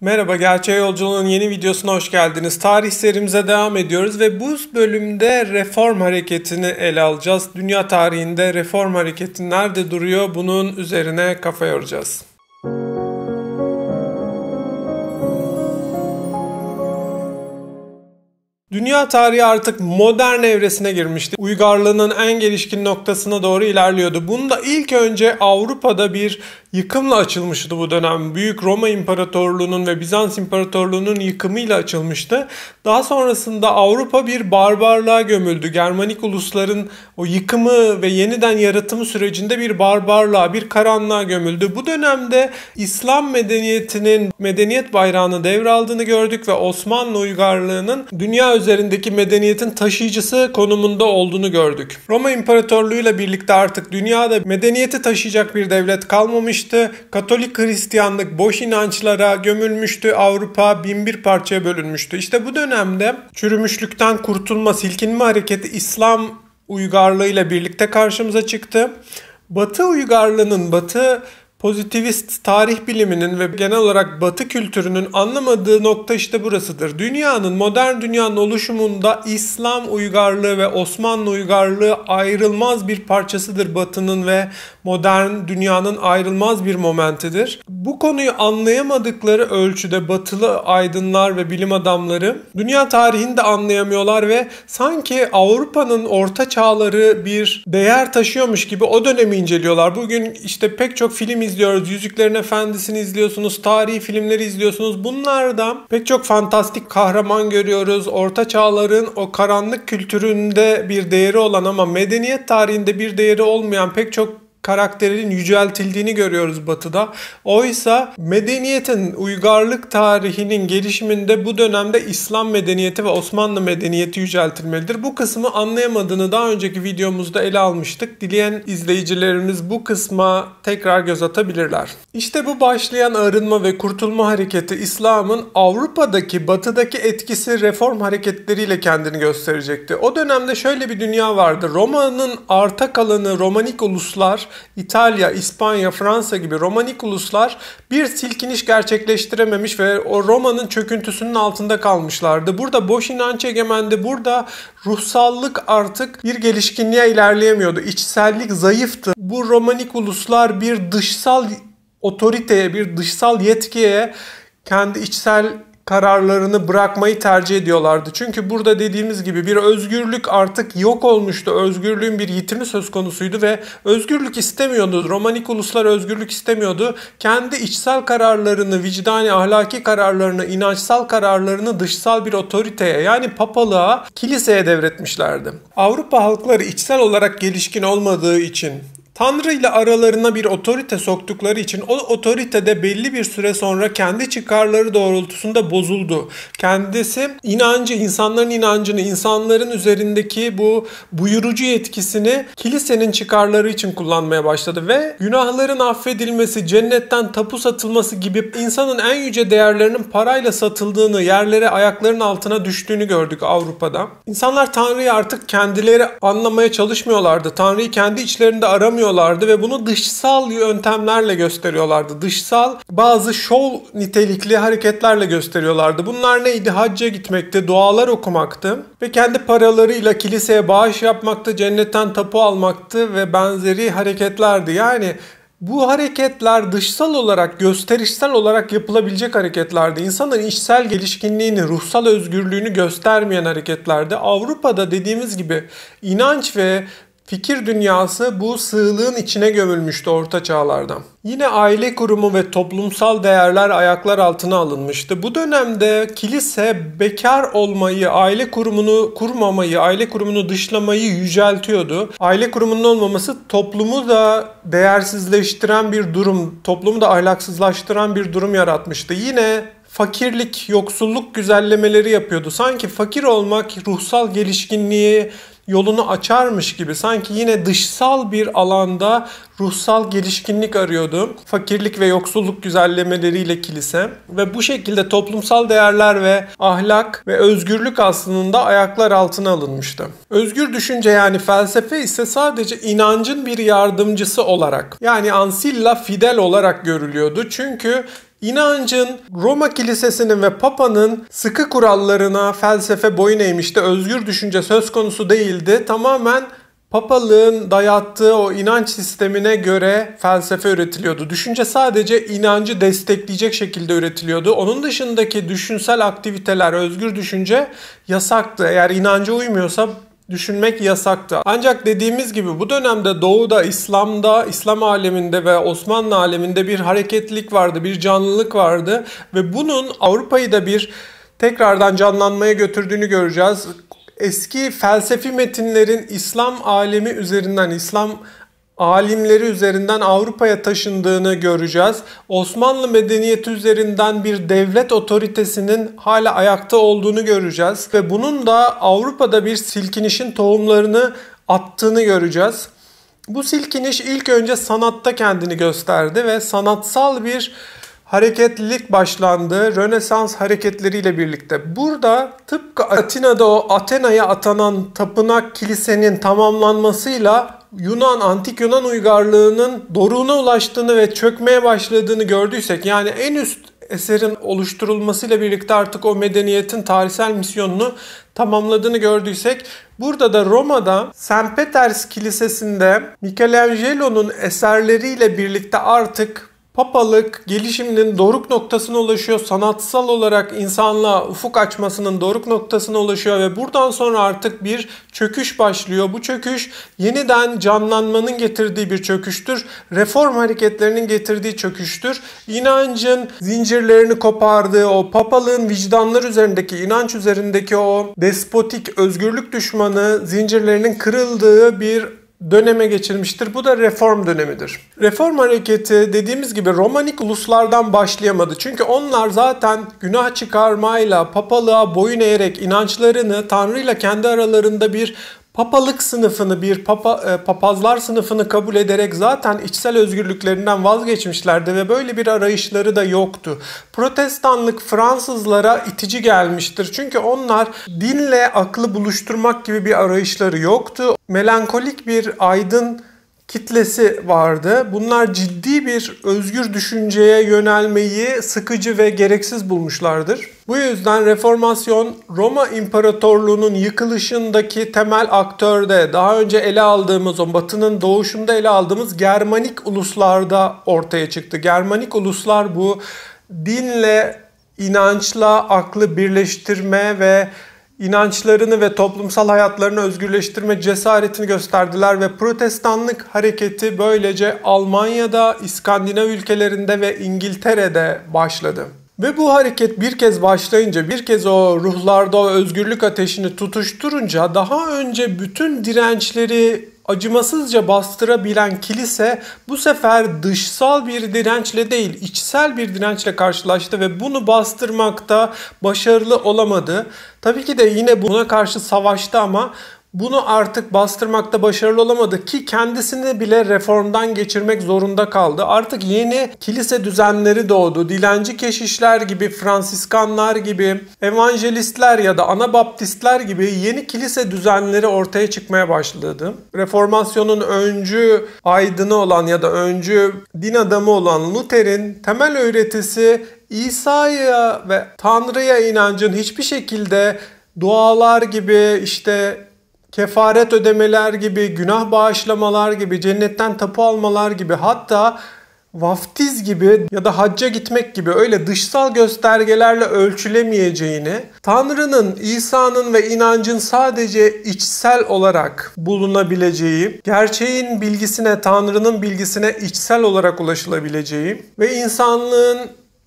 Merhaba, Gerçeğe Yolculuğun yeni videosuna hoş geldiniz. Tarih serimize devam ediyoruz ve bu bölümde reform hareketini ele alacağız. Dünya tarihinde reform hareketi nerede duruyor bunun üzerine kafa yoracağız. Dünya tarihi artık modern evresine girmişti. Uygarlığının en gelişkin noktasına doğru ilerliyordu. Bunda ilk önce Avrupa'da bir yıkımla açılmıştı bu dönem. Büyük Roma İmparatorluğu'nun ve Bizans İmparatorluğu'nun yıkımıyla açılmıştı. Daha sonrasında Avrupa bir barbarlığa gömüldü. Germanik ulusların o yıkımı ve yeniden yaratımı sürecinde bir barbarlığa, bir karanlığa gömüldü. Bu dönemde İslam medeniyetinin medeniyet bayrağını devraldığını gördük ve Osmanlı uygarlığının dünya üzerindeki medeniyetin taşıyıcısı konumunda olduğunu gördük. Roma İmparatorluğu ile birlikte artık dünyada medeniyeti taşıyacak bir devlet kalmamıştı. Katolik Hristiyanlık boş inançlara gömülmüştü. Avrupa binbir parçaya bölünmüştü. İşte bu dönemde çürümüşlükten kurtulma, silkinme hareketi İslam uygarlığıyla birlikte karşımıza çıktı. Batı uygarlığının, Batı pozitivist tarih biliminin ve genel olarak batı kültürünün anlamadığı nokta işte burasıdır. Dünyanın, modern dünyanın oluşumunda İslam uygarlığı ve Osmanlı uygarlığı ayrılmaz bir parçasıdır batının ve modern dünyanın ayrılmaz bir momentidir. Bu konuyu anlayamadıkları ölçüde batılı aydınlar ve bilim adamları dünya tarihini de anlayamıyorlar ve sanki Avrupa'nın orta çağları bir değer taşıyormuş gibi o dönemi inceliyorlar. Bugün işte pek çok film izliyoruz. Yüzüklerin Efendisi'ni izliyorsunuz. Tarihi filmleri izliyorsunuz. Bunlarda pek çok fantastik kahraman görüyoruz. Orta çağların o karanlık kültüründe bir değeri olan ama medeniyet tarihinde bir değeri olmayan pek çok karakterinin yüceltildiğini görüyoruz batıda. Oysa medeniyetin, uygarlık tarihinin gelişiminde bu dönemde İslam medeniyeti ve Osmanlı medeniyeti yüceltilmelidir. Bu kısmı anlayamadığını daha önceki videomuzda ele almıştık. Dileyen izleyicilerimiz bu kısma tekrar göz atabilirler. İşte bu başlayan arınma ve kurtulma hareketi İslam'ın Avrupa'daki, batıdaki etkisi reform hareketleriyle kendini gösterecekti. O dönemde şöyle bir dünya vardı. Roma'nın arta kalanı Romanik uluslar İtalya, İspanya, Fransa gibi Romanik uluslar bir silkiniş gerçekleştirememiş ve o Roma'nın çöküntüsünün altında kalmışlardı. Burada boş inanç egemendi. Burada ruhsallık artık bir gelişkinliğe ilerleyemiyordu. İçsellik zayıftı. Bu Romanik uluslar bir dışsal otoriteye, bir dışsal yetkiye kendi içsel kararlarını bırakmayı tercih ediyorlardı. Çünkü burada dediğimiz gibi bir özgürlük artık yok olmuştu. Özgürlüğün bir yitimi söz konusuydu ve özgürlük istemiyordu. Romanik uluslar özgürlük istemiyordu. Kendi içsel kararlarını, vicdani ahlaki kararlarını, inançsal kararlarını dışsal bir otoriteye yani papalığa, kiliseye devretmişlerdi. Avrupa halkları içsel olarak gelişkin olmadığı için Tanrı ile aralarına bir otorite soktukları için o otoritede belli bir süre sonra kendi çıkarları doğrultusunda bozuldu. Kendisi inancı, insanların inancını, insanların üzerindeki bu buyurucu yetkisini kilisenin çıkarları için kullanmaya başladı ve günahların affedilmesi, cennetten tapu satılması gibi insanın en yüce değerlerinin parayla satıldığını, yerlere ayaklarının altına düştüğünü gördük Avrupa'da. İnsanlar Tanrı'yı artık kendileri anlamaya çalışmıyorlardı. Tanrı'yı kendi içlerinde aramıyor gösteriyorlardı ve bunu dışsal yöntemlerle gösteriyorlardı. Dışsal bazı şov nitelikli hareketlerle gösteriyorlardı. Bunlar neydi? Hacca gitmekti, dualar okumaktı ve kendi paralarıyla kiliseye bağış yapmaktı, cennetten tapu almaktı ve benzeri hareketlerdi. Yani bu hareketler dışsal olarak, gösterişsel olarak yapılabilecek hareketlerdi. İnsanın içsel gelişkinliğini, ruhsal özgürlüğünü göstermeyen hareketlerdi. Avrupa'da dediğimiz gibi inanç ve Fikir dünyası bu sığlığın içine gömülmüştü orta çağlarda. Yine aile kurumu ve toplumsal değerler ayaklar altına alınmıştı. Bu dönemde kilise bekar olmayı, aile kurumunu kurmamayı, aile kurumunu dışlamayı yüceltiyordu. Aile kurumunun olmaması toplumu da değersizleştiren bir durum, toplumu da ahlaksızlaştıran bir durum yaratmıştı. Yine fakirlik, yoksulluk güzellemeleri yapıyordu. Sanki fakir olmak ruhsal gelişkinliği yolunu açarmış gibi sanki yine dışsal bir alanda ruhsal gelişkinlik arıyordu. Fakirlik ve yoksulluk güzellemeleriyle kilise ve bu şekilde toplumsal değerler ve ahlak ve özgürlük aslında ayaklar altına alınmıştı. Özgür düşünce yani felsefe ise sadece inancın bir yardımcısı olarak yani ansilla fidel olarak görülüyordu. Çünkü İnancın Roma Kilisesi'nin ve Papa'nın sıkı kurallarına felsefe boyun eğmişti. Özgür düşünce söz konusu değildi. Tamamen Papalığın dayattığı o inanç sistemine göre felsefe üretiliyordu. Düşünce sadece inancı destekleyecek şekilde üretiliyordu. Onun dışındaki düşünsel aktiviteler, özgür düşünce yasaktı. Eğer inanca uymuyorsa düşünmek yasaktı. Ancak dediğimiz gibi bu dönemde Doğu'da, İslam'da, İslam aleminde ve Osmanlı aleminde bir hareketlilik vardı, bir canlılık vardı ve bunun Avrupa'yı da bir tekrardan canlanmaya götürdüğünü göreceğiz eski felsefi metinlerin İslam alemi üzerinden, İslam alimleri üzerinden Avrupa'ya taşındığını göreceğiz. Osmanlı medeniyeti üzerinden bir devlet otoritesinin hala ayakta olduğunu göreceğiz ve bunun da Avrupa'da bir silkinişin tohumlarını attığını göreceğiz. Bu silkiniş ilk önce sanatta kendini gösterdi ve sanatsal bir hareketlilik başlandı Rönesans hareketleriyle birlikte. Burada tıpkı Atina'da o Athena'ya atanan tapınak kilisenin tamamlanmasıyla Yunan, antik Yunan uygarlığının doruğuna ulaştığını ve çökmeye başladığını gördüysek yani en üst eserin oluşturulmasıyla birlikte artık o medeniyetin tarihsel misyonunu tamamladığını gördüysek burada da Roma'da St. Peters Kilisesi'nde Michelangelo'nun eserleriyle birlikte artık papalık gelişiminin doruk noktasına ulaşıyor. Sanatsal olarak insanlığa ufuk açmasının doruk noktasına ulaşıyor ve buradan sonra artık bir çöküş başlıyor. Bu çöküş yeniden canlanmanın getirdiği bir çöküştür. Reform hareketlerinin getirdiği çöküştür. İnancın zincirlerini kopardığı, o papalığın vicdanlar üzerindeki, inanç üzerindeki o despotik özgürlük düşmanı zincirlerinin kırıldığı bir döneme geçirmiştir. Bu da reform dönemidir. Reform hareketi dediğimiz gibi Romanik uluslardan başlayamadı. Çünkü onlar zaten günah çıkarmayla, papalığa boyun eğerek inançlarını Tanrı ile kendi aralarında bir papalık sınıfını bir papa, e, papazlar sınıfını kabul ederek zaten içsel özgürlüklerinden vazgeçmişlerdi ve böyle bir arayışları da yoktu. Protestanlık Fransızlara itici gelmiştir. Çünkü onlar dinle aklı buluşturmak gibi bir arayışları yoktu. Melankolik bir aydın kitlesi vardı. Bunlar ciddi bir özgür düşünceye yönelmeyi sıkıcı ve gereksiz bulmuşlardır. Bu yüzden reformasyon Roma İmparatorluğu'nun yıkılışındaki temel aktörde daha önce ele aldığımız o batının doğuşunda ele aldığımız Germanik uluslarda ortaya çıktı. Germanik uluslar bu dinle, inançla aklı birleştirme ve inançlarını ve toplumsal hayatlarını özgürleştirme cesaretini gösterdiler ve protestanlık hareketi böylece Almanya'da, İskandinav ülkelerinde ve İngiltere'de başladı. Ve bu hareket bir kez başlayınca, bir kez o ruhlarda o özgürlük ateşini tutuşturunca daha önce bütün dirençleri acımasızca bastırabilen kilise bu sefer dışsal bir dirençle değil içsel bir dirençle karşılaştı ve bunu bastırmakta başarılı olamadı. Tabii ki de yine buna karşı savaştı ama bunu artık bastırmakta başarılı olamadı ki kendisini bile reformdan geçirmek zorunda kaldı. Artık yeni kilise düzenleri doğdu. Dilenci keşişler gibi, Fransiskanlar gibi, evangelistler ya da anabaptistler gibi yeni kilise düzenleri ortaya çıkmaya başladı. Reformasyonun öncü aydını olan ya da öncü din adamı olan Luther'in temel öğretisi İsa'ya ve Tanrı'ya inancın hiçbir şekilde dualar gibi işte kefaret ödemeler gibi, günah bağışlamalar gibi, cennetten tapu almalar gibi hatta vaftiz gibi ya da hacca gitmek gibi öyle dışsal göstergelerle ölçülemeyeceğini, Tanrı'nın, İsa'nın ve inancın sadece içsel olarak bulunabileceği, gerçeğin bilgisine, Tanrı'nın bilgisine içsel olarak ulaşılabileceği ve insanlığın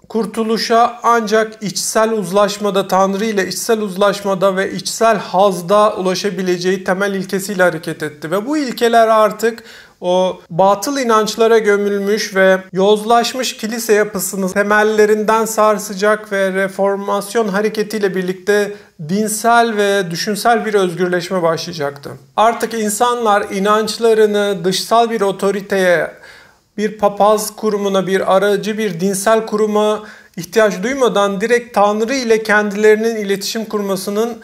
kurtuluşa ancak içsel uzlaşmada, Tanrı ile içsel uzlaşmada ve içsel hazda ulaşabileceği temel ilkesiyle hareket etti. Ve bu ilkeler artık o batıl inançlara gömülmüş ve yozlaşmış kilise yapısının temellerinden sarsacak ve reformasyon hareketiyle birlikte dinsel ve düşünsel bir özgürleşme başlayacaktı. Artık insanlar inançlarını dışsal bir otoriteye bir papaz kurumuna, bir aracı, bir dinsel kuruma ihtiyaç duymadan direkt Tanrı ile kendilerinin iletişim kurmasının,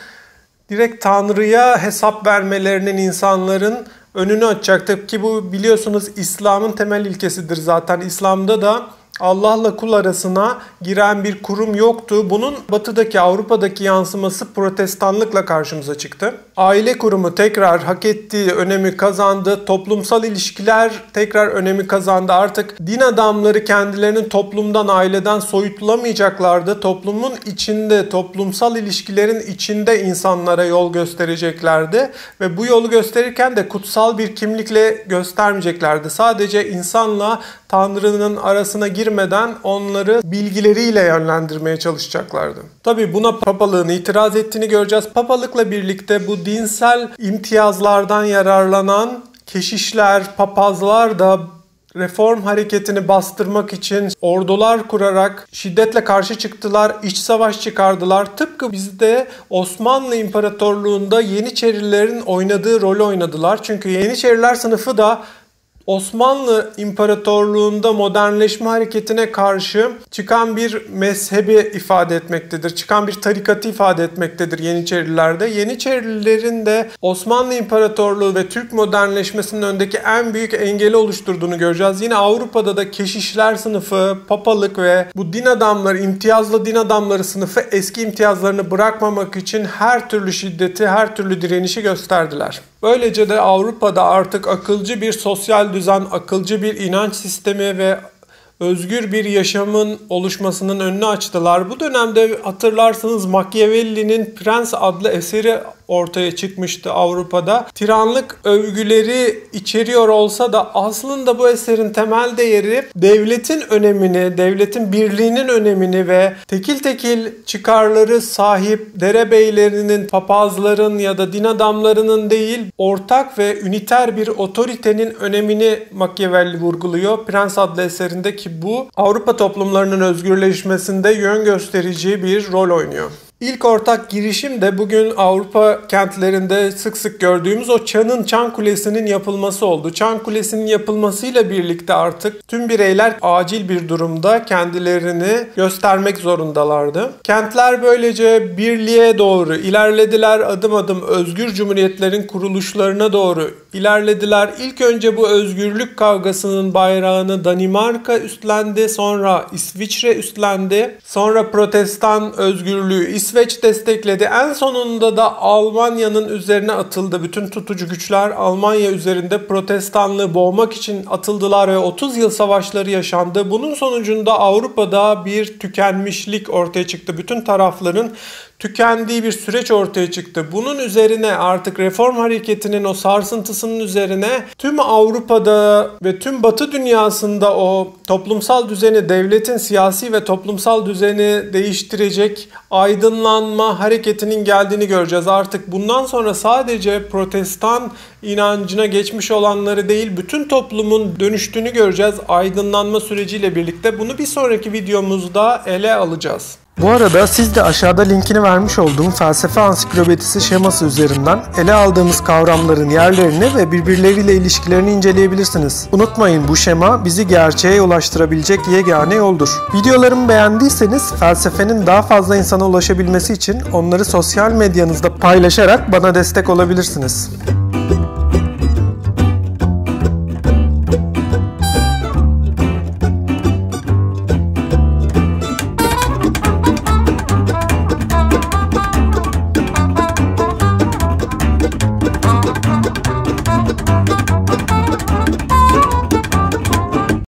direkt Tanrı'ya hesap vermelerinin insanların önünü açacaktır. Ki bu biliyorsunuz İslam'ın temel ilkesidir zaten. İslam'da da Allah'la kul arasına giren bir kurum yoktu. Bunun batıdaki Avrupa'daki yansıması protestanlıkla karşımıza çıktı. Aile kurumu tekrar hak ettiği önemi kazandı. Toplumsal ilişkiler tekrar önemi kazandı. Artık din adamları kendilerinin toplumdan, aileden soyutlamayacaklardı. Toplumun içinde, toplumsal ilişkilerin içinde insanlara yol göstereceklerdi. Ve bu yolu gösterirken de kutsal bir kimlikle göstermeyeceklerdi. Sadece insanla Tanrı'nın arasına girmeden onları bilgileriyle yönlendirmeye çalışacaklardı. Tabi buna papalığın itiraz ettiğini göreceğiz. Papalıkla birlikte bu dinsel imtiyazlardan yararlanan keşişler, papazlar da reform hareketini bastırmak için ordular kurarak şiddetle karşı çıktılar, iç savaş çıkardılar. Tıpkı bizde Osmanlı İmparatorluğu'nda Yeniçerilerin oynadığı rolü oynadılar. Çünkü Yeniçeriler sınıfı da Osmanlı İmparatorluğu'nda modernleşme hareketine karşı çıkan bir mezhebi ifade etmektedir. Çıkan bir tarikatı ifade etmektedir Yeniçerilerde. Yeniçerilerin de Osmanlı İmparatorluğu ve Türk modernleşmesinin öndeki en büyük engeli oluşturduğunu göreceğiz. Yine Avrupa'da da keşişler sınıfı, papalık ve bu din adamları, imtiyazlı din adamları sınıfı eski imtiyazlarını bırakmamak için her türlü şiddeti, her türlü direnişi gösterdiler. Böylece de Avrupa'da artık akılcı bir sosyal düzen, akılcı bir inanç sistemi ve özgür bir yaşamın oluşmasının önünü açtılar. Bu dönemde hatırlarsınız Machiavelli'nin Prens adlı eseri ortaya çıkmıştı Avrupa'da. Tiranlık övgüleri içeriyor olsa da aslında bu eserin temel değeri devletin önemini, devletin birliğinin önemini ve tekil tekil çıkarları sahip derebeylerinin, papazların ya da din adamlarının değil ortak ve üniter bir otoritenin önemini Machiavelli vurguluyor. Prens adlı eserinde ki bu Avrupa toplumlarının özgürleşmesinde yön gösterici bir rol oynuyor. İlk ortak girişim de bugün Avrupa kentlerinde sık sık gördüğümüz o çanın çan kulesinin yapılması oldu. Çan kulesinin yapılmasıyla birlikte artık tüm bireyler acil bir durumda kendilerini göstermek zorundalardı. Kentler böylece birliğe doğru ilerlediler adım adım özgür cumhuriyetlerin kuruluşlarına doğru ilerlediler. İlk önce bu özgürlük kavgasının bayrağını Danimarka üstlendi, sonra İsviçre üstlendi, sonra protestan özgürlüğü İsveç destekledi. En sonunda da Almanya'nın üzerine atıldı. Bütün tutucu güçler Almanya üzerinde protestanlığı boğmak için atıldılar ve 30 yıl savaşları yaşandı. Bunun sonucunda Avrupa'da bir tükenmişlik ortaya çıktı. Bütün tarafların tükendiği bir süreç ortaya çıktı. Bunun üzerine artık reform hareketinin o sarsıntısının üzerine tüm Avrupa'da ve tüm Batı dünyasında o toplumsal düzeni, devletin siyasi ve toplumsal düzeni değiştirecek aydınlanma hareketinin geldiğini göreceğiz. Artık bundan sonra sadece protestan inancına geçmiş olanları değil bütün toplumun dönüştüğünü göreceğiz aydınlanma süreciyle birlikte. Bunu bir sonraki videomuzda ele alacağız. Bu arada siz de aşağıda linkini vermiş olduğum felsefe ansiklopedisi şeması üzerinden ele aldığımız kavramların yerlerini ve birbirleriyle ilişkilerini inceleyebilirsiniz. Unutmayın bu şema bizi gerçeğe ulaştırabilecek yegane yoldur. Videolarımı beğendiyseniz felsefenin daha fazla insana ulaşabilmesi için onları sosyal medyanızda paylaşarak bana destek olabilirsiniz.